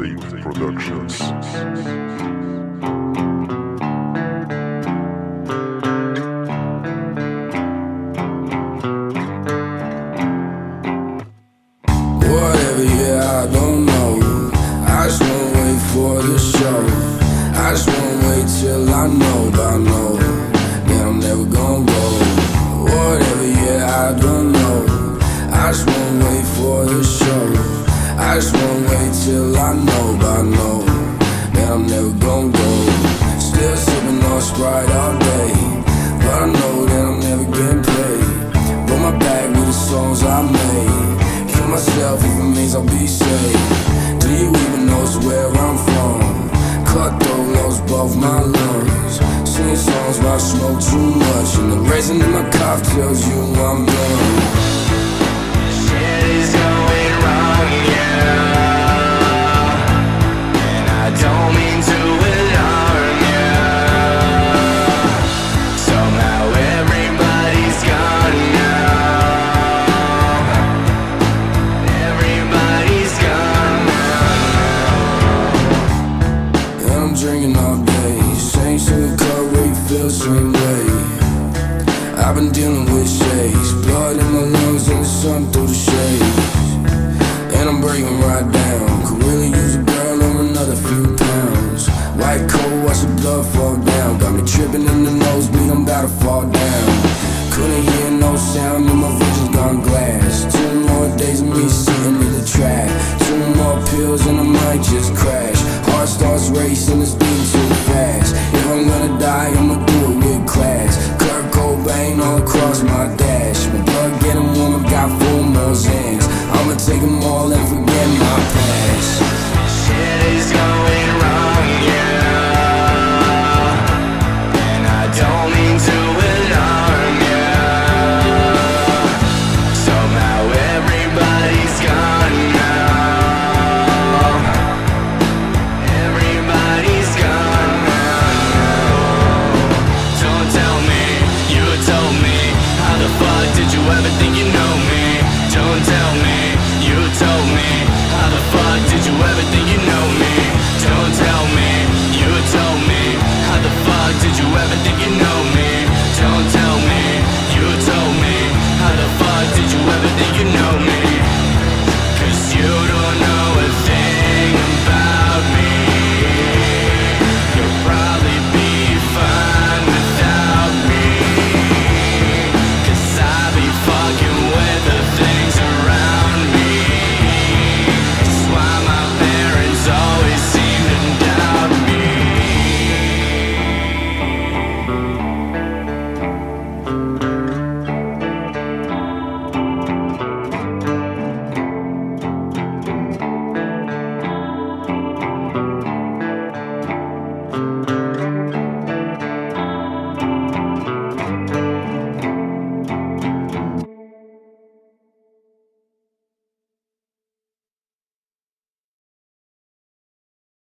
Tape Productions. Whatever, yeah, I don't know. I just wanna just wanna wait till I know, but I know that I'm never gonna go. Still sipping on Sprite all day, but I know that I'm never getting paid. Roll my bag with the songs I made. Kill myself if it means I'll be safe. Do you even know where I'm from? Cut Cutthroat lost both my lungs. Sing songs while I smoke too much, and the raisin in my cough tells you I'm done. same way I've been dealing with shades Blood in my lungs and the sun through the shades. And I'm breaking right down. Could really use a girl or another few pounds. White coat, watch the blood fall down. Got me tripping in the nose. nosebleed, I'm about to fall down. Couldn't hear no sound and my vision's gone glass. Two more days of me everything you know.